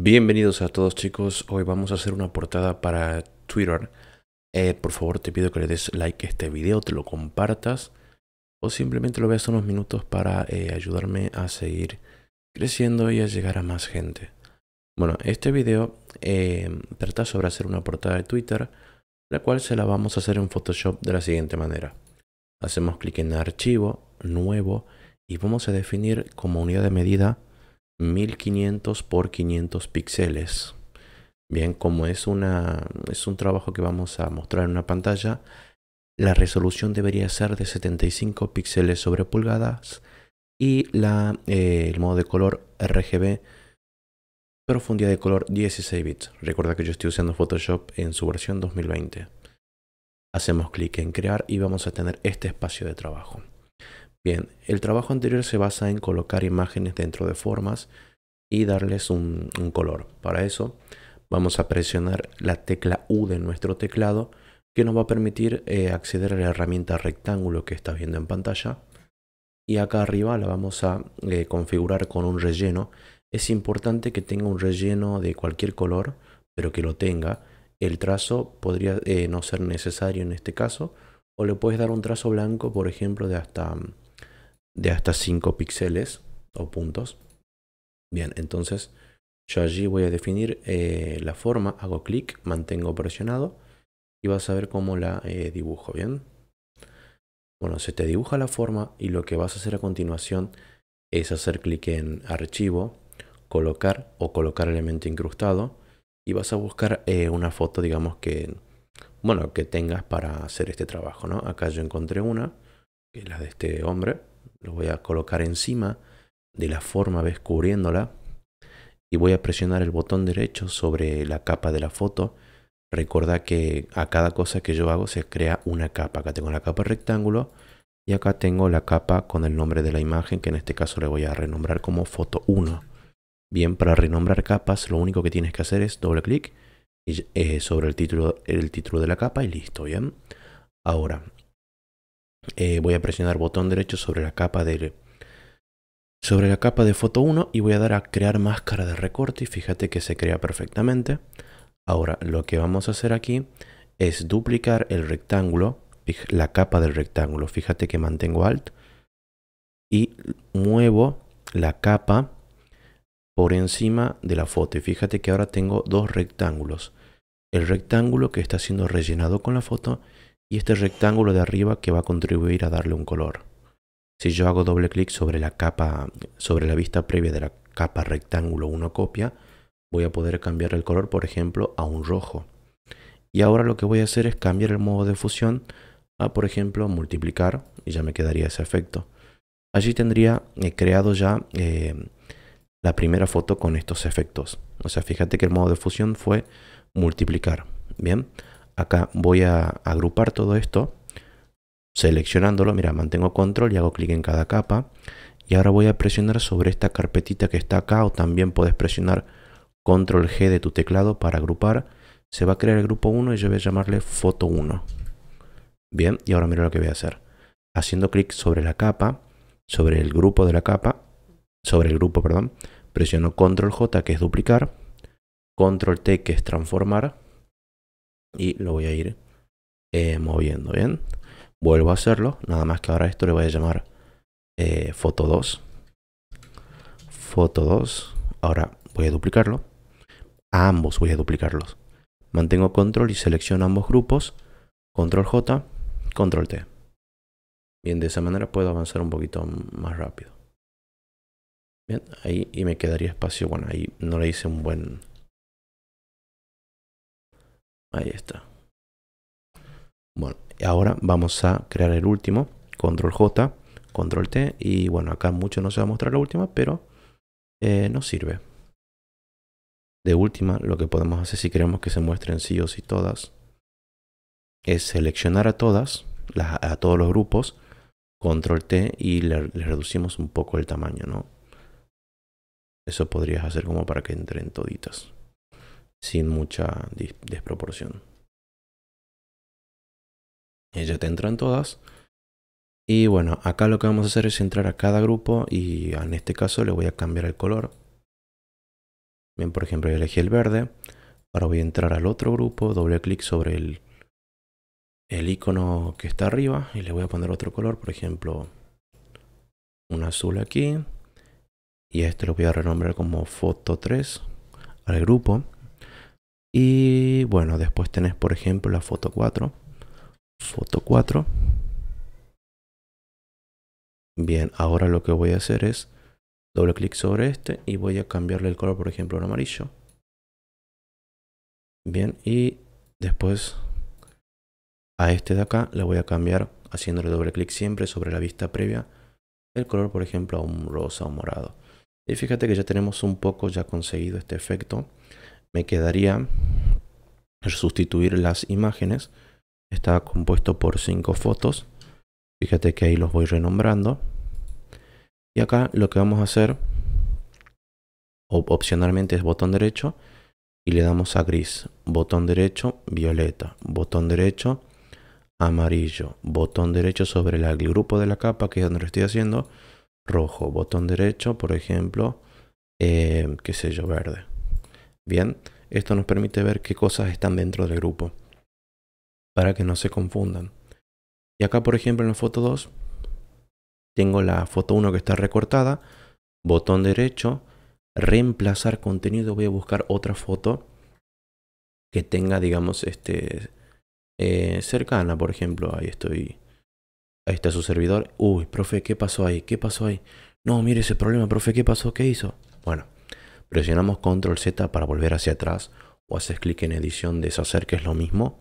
Bienvenidos a todos chicos, hoy vamos a hacer una portada para Twitter. Eh, por favor te pido que le des like a este video, te lo compartas o simplemente lo veas unos minutos para eh, ayudarme a seguir creciendo y a llegar a más gente. Bueno, este video eh, trata sobre hacer una portada de Twitter, la cual se la vamos a hacer en Photoshop de la siguiente manera. Hacemos clic en archivo, nuevo y vamos a definir como unidad de medida 1500 por 500 píxeles. Bien, como es, una, es un trabajo que vamos a mostrar en una pantalla, la resolución debería ser de 75 píxeles sobre pulgadas y la, eh, el modo de color RGB, profundidad de color 16 bits. Recuerda que yo estoy usando Photoshop en su versión 2020. Hacemos clic en crear y vamos a tener este espacio de trabajo. Bien, el trabajo anterior se basa en colocar imágenes dentro de formas y darles un, color. Para eso vamos a presionar la tecla U de nuestro teclado que nos va a permitir eh, acceder a la herramienta rectángulo que estás viendo en pantalla. Y acá arriba la vamos a eh, configurar con un relleno. Es importante que tenga un relleno de cualquier color, pero que lo tenga. El trazo podría eh, no ser necesario en este caso. O le puedes dar un trazo blanco, por ejemplo, de hasta de hasta 5 píxeles o puntos. Bien, entonces yo allí voy a definir eh, la forma, hago clic, mantengo presionado y vas a ver cómo la eh, dibujo, ¿bien? Bueno, se te dibuja la forma y lo que vas a hacer a continuación es hacer clic en archivo, colocar o colocar elemento incrustado y vas a buscar eh, una foto, digamos que, bueno, que tengas para hacer este trabajo, ¿no? Acá yo encontré una, que es la de este hombre, lo voy a colocar encima de la forma, ves, cubriéndola. Y voy a presionar el botón derecho sobre la capa de la foto. Recuerda que a cada cosa que yo hago se crea una capa. Acá tengo la capa rectángulo y acá tengo la capa con el nombre de la imagen que en este caso le voy a renombrar como foto 1. Bien, para renombrar capas lo único que tienes que hacer es doble clic eh, sobre el título, el título de la capa y listo, bien. Ahora, eh, voy a presionar botón derecho sobre la capa de sobre la capa de foto 1 y voy a dar a crear máscara de recorte y fíjate que se crea perfectamente. Ahora lo que vamos a hacer aquí es duplicar el rectángulo, la capa del rectángulo. Fíjate que mantengo alt y muevo la capa por encima de la foto. Y fíjate que ahora tengo dos rectángulos. El rectángulo que está siendo rellenado con la foto y este rectángulo de arriba que va a contribuir a darle un color. Si yo hago doble clic sobre la capa, sobre la vista previa de la capa rectángulo 1 copia, voy a poder cambiar el color, por ejemplo, a un rojo. Y ahora lo que voy a hacer es cambiar el modo de fusión a, por ejemplo, multiplicar y ya me quedaría ese efecto. Allí tendría eh, creado ya eh, la primera foto con estos efectos. O sea, fíjate que el modo de fusión fue multiplicar. Bien, acá voy a agrupar todo esto seleccionándolo, mira, mantengo control y hago clic en cada capa. Y ahora voy a presionar sobre esta carpetita que está acá o también puedes presionar control G de tu teclado para agrupar. Se va a crear el grupo 1 y yo voy a llamarle foto 1 bien, y ahora mira lo que voy a hacer. Haciendo clic sobre la capa sobre el grupo de la capa sobre el grupo, perdón presiono control J que es duplicar control T que es transformar y lo voy a ir eh, moviendo, ¿bien? Vuelvo a hacerlo, nada más que ahora esto le voy a llamar eh, foto 2. Foto 2. Ahora voy a duplicarlo. A ambos voy a duplicarlos. Mantengo control y selecciono ambos grupos. Control J, control T. Bien, de esa manera puedo avanzar un poquito más rápido. Bien, ahí y me quedaría espacio. Bueno, ahí no le hice un buen Ahí está. Bueno, ahora vamos a crear el último. Control J, Control T. Y bueno, acá mucho no se va a mostrar la última, pero eh, nos sirve. De última, lo que podemos hacer si queremos que se muestren sí o sí todas, es seleccionar a todas, a todos los grupos, Control T y le, reducimos un poco el tamaño, ¿no? Eso podrías hacer como para que entren toditas sin mucha desproporción. Ya te entran todas. Y bueno, acá lo que vamos a hacer es entrar a cada grupo y en este caso le voy a cambiar el color. Bien, por ejemplo, elegí el verde. Ahora voy a entrar al otro grupo, doble clic sobre el, el icono que está arriba y le voy a poner otro color, por ejemplo, un azul aquí. Y este lo voy a renombrar como foto 3 al grupo. Y bueno, después tenés, por ejemplo, la foto 4. Foto 4. Bien, ahora lo que voy a hacer es doble clic sobre este y voy a cambiarle el color, por ejemplo, en amarillo. Bien, y después a este de acá le voy a cambiar haciéndole doble clic siempre sobre la vista previa el color, por ejemplo, a un rosa o morado. Y fíjate que ya tenemos un poco ya conseguido este efecto. Me quedaría sustituir las imágenes. Está compuesto por cinco fotos. Fíjate que ahí los voy renombrando. Y acá lo que vamos a hacer, opcionalmente es botón derecho y le damos a gris. Botón derecho, violeta. Botón derecho, amarillo. Botón derecho sobre el grupo de la capa, que es donde lo estoy haciendo, rojo. Botón derecho, por ejemplo, eh, qué sé yo, verde. Bien, esto nos permite ver qué cosas están dentro del grupo para que no se confundan. Y acá, por ejemplo, en la foto 2, tengo la foto 1 que está recortada, botón derecho, reemplazar contenido, voy a buscar otra foto que tenga, digamos, este eh, cercana, por ejemplo, ahí estoy, ahí está su servidor. Uy, profe, ¿qué pasó ahí? ¿Qué pasó ahí? No, mire ese problema, profe, ¿qué pasó? ¿Qué hizo? Bueno, presionamos control Z para volver hacia atrás o haces clic en edición, deshacer, que es lo mismo.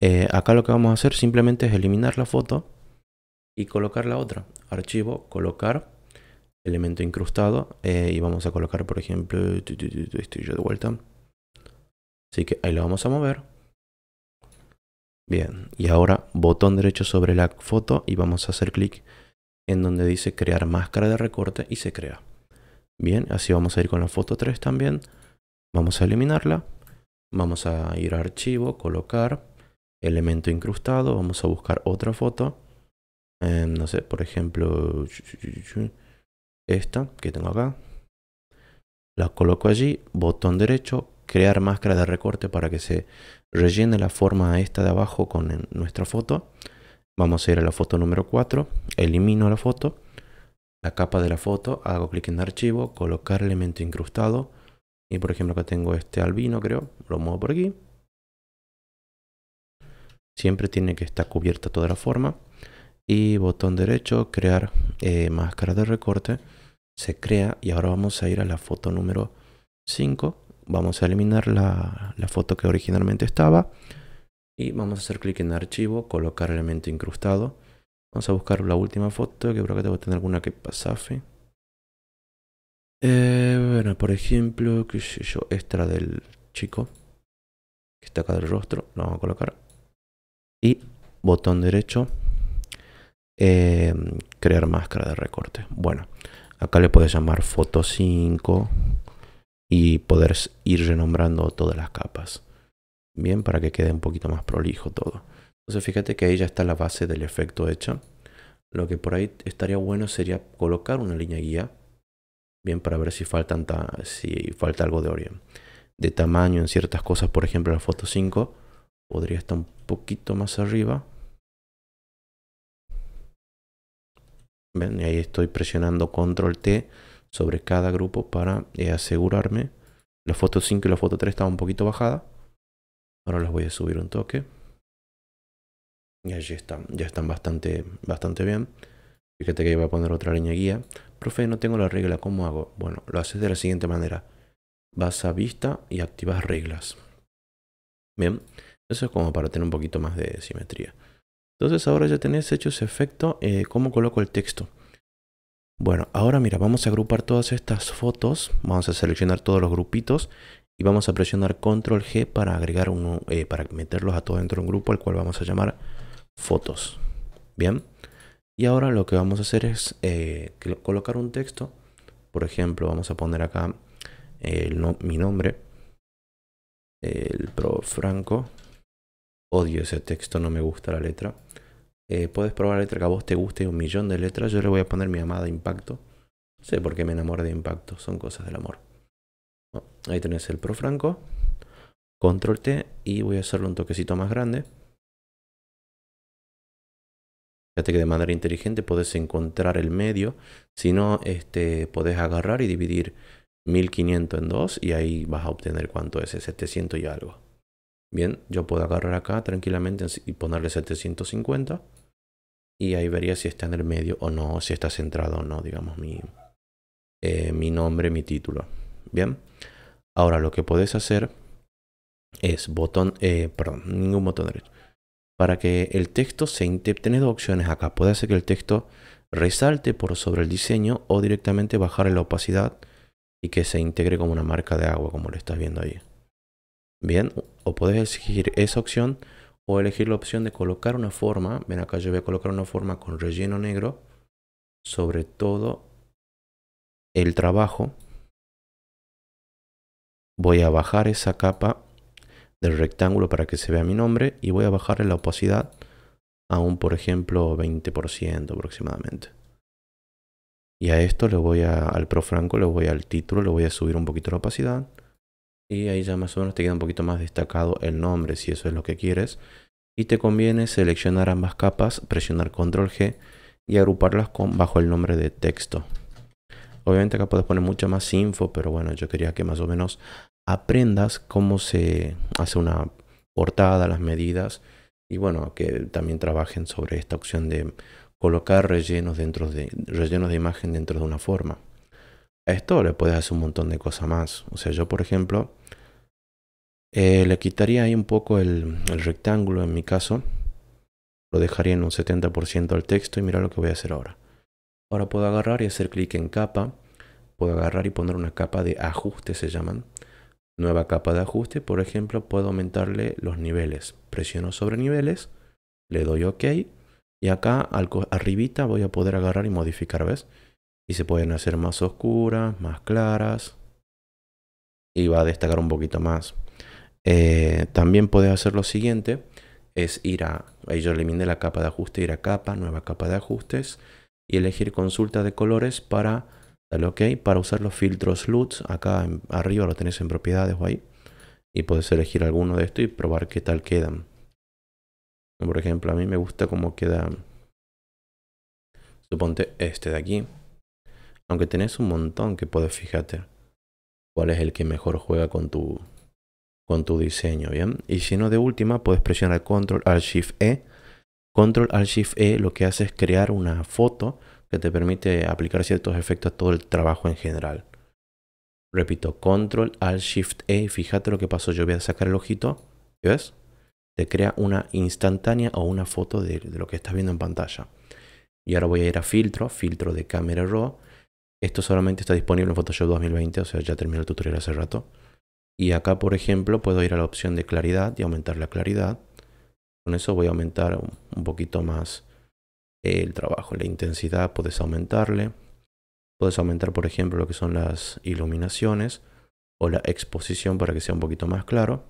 Eh, acá lo que vamos a hacer simplemente es eliminar la foto y colocar la otra. Archivo, colocar, elemento incrustado eh, y vamos a colocar, por ejemplo, estoy yo de vuelta. Así que ahí lo vamos a mover. Bien, y ahora botón derecho sobre la foto y vamos a hacer clic en donde dice crear máscara de recorte y se crea. Bien, así vamos a ir con la foto 3 también. Vamos a eliminarla. Vamos a ir a archivo, colocar, elemento incrustado, vamos a buscar otra foto. Em, no sé, por ejemplo, esta que tengo acá. La coloco allí, botón derecho, crear máscara de recorte para que se rellene la forma esta de abajo con nuestra foto. Vamos a ir a la foto número 4, elimino la foto, la capa de la foto, hago clic en archivo, colocar elemento incrustado. Y por ejemplo acá tengo este albino creo, lo muevo por aquí. Siempre tiene que estar cubierta toda la forma. Y botón derecho, crear eh, máscara de recorte. Se crea y ahora vamos a ir a la foto número 5. Vamos a eliminar la, la foto que originalmente estaba. Y vamos a hacer clic en archivo, colocar elemento incrustado. Vamos a buscar la última foto, que creo que debo tener alguna que pasafe. Eh, bueno, por ejemplo, qué sé yo, esta del chico. Que está acá del rostro. Lo vamos a colocar y botón derecho em, crear máscara de recorte bueno acá le puedes llamar foto 5 y poder ir renombrando todas las capas bien para que quede un poquito más prolijo todo entonces fíjate que ahí ya está la base del efecto hecha lo que por ahí estaría bueno sería colocar una línea guía bien para ver si falta algo de orden de tamaño en ciertas cosas por ejemplo la foto 5 podría estar un poquito más arriba. ¿Ven? Y ahí estoy presionando control T sobre cada grupo para eh, asegurarme. La foto 5 y la foto 3 estaban un poquito bajada. Ahora las voy a subir un toque. Y allí están, ya están bastante, bastante bien. Fíjate que voy a poner otra línea guía. Profe, no tengo la regla, ¿cómo hago? Bueno, lo haces de la siguiente manera. Vas a vista y activas reglas. Bien, eso es como para tener un poquito más de simetría. Entonces ahora ya tenés hecho ese efecto. Eh, ¿Cómo coloco el texto? Bueno, ahora mira, vamos a agrupar todas estas fotos. Vamos a seleccionar todos los grupitos. Y vamos a presionar control G para agregar uno, eh, para meterlos a todos dentro de un grupo, al cual vamos a llamar fotos. Bien. Y ahora lo que vamos a hacer es eh, colocar un texto. Por ejemplo, vamos a poner acá mi nombre. El Pro Franco. Odio ese texto, no me gusta la letra. Eh, puedes probar la letra que a vos te guste un millón de letras. Yo le voy a poner mi amada Impacto. No sé por qué me enamoré de Impacto, son cosas del amor. ahí tenés el Pro Franco. Control T y voy a hacerlo un toquecito más grande. Fíjate que de manera inteligente puedes encontrar el medio. Si no, este, podés agarrar y dividir 1500 en 2 y ahí vas a obtener cuánto es, 700 y algo. Bien, yo puedo agarrar acá tranquilamente y ponerle 750 y ahí vería si está en el medio o no, si está centrado o no, digamos, mi, eh, mi nombre, mi título. Bien, ahora lo que podés hacer es botón, eh, perdón, ningún botón derecho. Para que el texto se integre, tenés dos opciones acá. Puede hacer que el texto resalte por sobre el diseño o directamente bajar la opacidad y que se integre como una marca de agua, como lo estás viendo ahí. Bien, o puedes elegir esa opción o elegir la opción de colocar una forma. Ven acá, yo voy a colocar una forma con relleno negro sobre todo el trabajo. Voy a bajar esa capa del rectángulo para que se vea mi nombre y voy a bajar la opacidad a un, por ejemplo, 20% aproximadamente. Y a esto le voy al Pro Franco, le voy al título, le voy a subir un poquito la opacidad. Y ahí ya más o menos te queda un poquito más destacado el nombre, si eso es lo que quieres. Y te conviene seleccionar ambas capas, presionar Control G y agruparlas con, bajo el nombre de texto. Obviamente acá puedes poner mucha más info, pero bueno, yo quería que más o menos aprendas cómo se hace una portada, las medidas y bueno, que también trabajen sobre esta opción de colocar rellenos dentro de rellenos de imagen dentro de una forma. A esto le puedes hacer un montón de cosas más. O sea, yo por ejemplo eh, le quitaría ahí un poco el, el, rectángulo en mi caso. Lo dejaría en un 70% al texto y mira lo que voy a hacer ahora. Ahora puedo agarrar y hacer clic en capa. Puedo agarrar y poner una capa de ajuste, se llaman. Nueva capa de ajuste, por ejemplo, puedo aumentarle los niveles. Presiono sobre niveles, le doy OK y acá al, arribita voy a poder agarrar y modificar, ¿ves? Y se pueden hacer más oscuras, más claras. Y va a destacar un poquito más. Eh, también puedes hacer lo siguiente. Es ir a... Ahí yo eliminé la capa de ajuste, ir a capa, nueva capa de ajustes. Y elegir consulta de colores para... Dale OK. Para usar los filtros LUTs. Acá arriba lo tenés en propiedades o ahí. Y puedes elegir alguno de estos y probar qué tal quedan. Por ejemplo, a mí me gusta cómo queda, suponte este de aquí. Aunque tenés un montón que puedes fijarte cuál es el que mejor juega con tu, con tu diseño, ¿bien? Y si no, de última, puedes presionar Control Alt Shift E. Control Alt Shift E lo que hace es crear una foto que te permite aplicar ciertos efectos a todo el trabajo en general. Repito, Control Alt Shift E. Fíjate lo que pasó. Yo voy a sacar el ojito. ¿Ves? te crea una instantánea o una foto de, lo que estás viendo en pantalla. Y ahora voy a ir a filtro, filtro de cámara raw. Esto solamente está disponible en Photoshop 2020, o sea, ya terminé el tutorial hace rato. Y acá, por ejemplo, puedo ir a la opción de claridad y aumentar la claridad. Con eso voy a aumentar un poquito más el trabajo. La intensidad puedes aumentarle. Puedes aumentar, por ejemplo, lo que son las iluminaciones o la exposición para que sea un poquito más claro.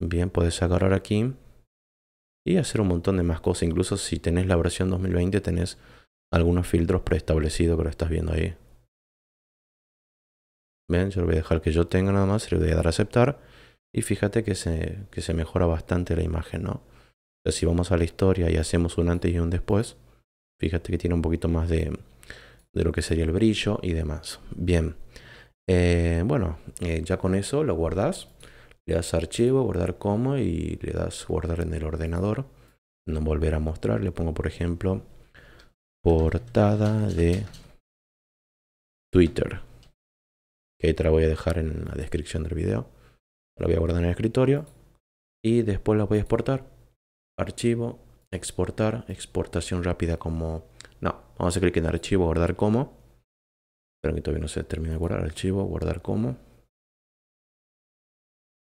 Bien, puedes agarrar aquí y hacer un montón de más cosas. Incluso si tenés la versión 2020, tenés algunos filtros preestablecidos que lo estás viendo ahí. Bien, yo lo voy a dejar que yo tenga nada más, le voy a dar a aceptar. Y fíjate que se, que se mejora bastante la imagen, ¿no? Si vamos a la historia y hacemos un antes y un después, fíjate que tiene un poquito más de, de lo que sería el brillo y demás. Bien, eh, bueno, eh, ya con eso lo guardas le das archivo, guardar como y le das guardar en el ordenador. No volver a mostrar. Le pongo, por ejemplo, portada de Twitter. Que te la voy a dejar en la descripción del video. La voy a guardar en el escritorio. Y después la voy a exportar. Archivo, exportar, exportación rápida como... No, vamos a clic en archivo, guardar como. Pero que todavía no se termina de guardar. Archivo, guardar como.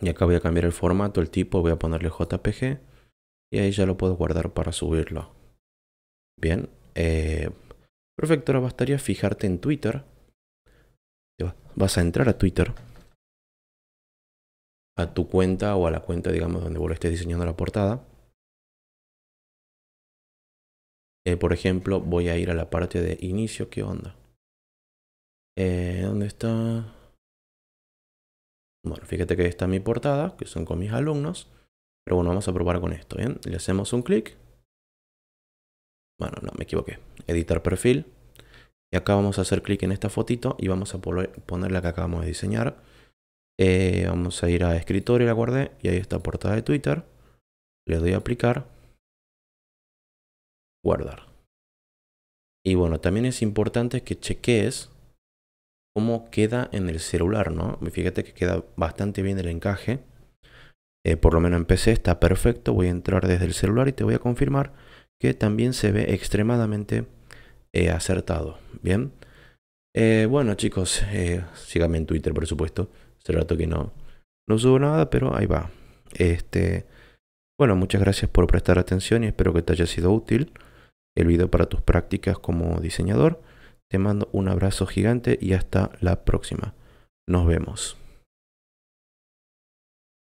Y acá voy a cambiar el formato, el tipo, voy a ponerle JPG. Y ahí ya lo puedo guardar para subirlo. Bien. Eh, perfecto, ahora bastaría fijarte en Twitter. Vas a entrar a Twitter. A tu cuenta o a la cuenta, digamos, donde vos estés diseñando la portada. Eh, por ejemplo, voy a ir a la parte de inicio. ¿Qué onda? Eh, ¿Dónde está? Bueno, fíjate que está mi portada, que son con mis alumnos. Pero bueno, vamos a probar con esto, ¿bien? Le hacemos un clic. Bueno, no, me equivoqué. Editar perfil. Y acá vamos a hacer clic en esta fotito y vamos a poner la que acabamos de diseñar. Eh, vamos a ir a escritorio, la guardé y ahí está portada de Twitter. Le doy a aplicar. Guardar. Y bueno, también es importante que cheques cómo queda en el celular, ¿no? Fíjate que queda bastante bien el encaje. Eh, por lo menos en PC está perfecto. Voy a entrar desde el celular y te voy a confirmar que también se ve extremadamente eh, acertado. Bien. Eh, bueno chicos, síganme en Twitter por supuesto. Hace rato que no, no subo nada, pero ahí va. Este, bueno, muchas gracias por prestar atención y espero que te haya sido útil el video para tus prácticas como diseñador. Te mando un abrazo gigante y hasta la próxima. Nos vemos.